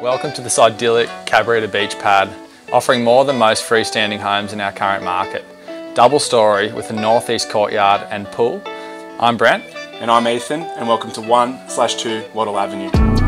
Welcome to this idyllic Cabarita beach pad, offering more than most freestanding homes in our current market. Double story with a northeast courtyard and pool. I'm Brent. And I'm Ethan, and welcome to 1 slash 2 Wattle Avenue.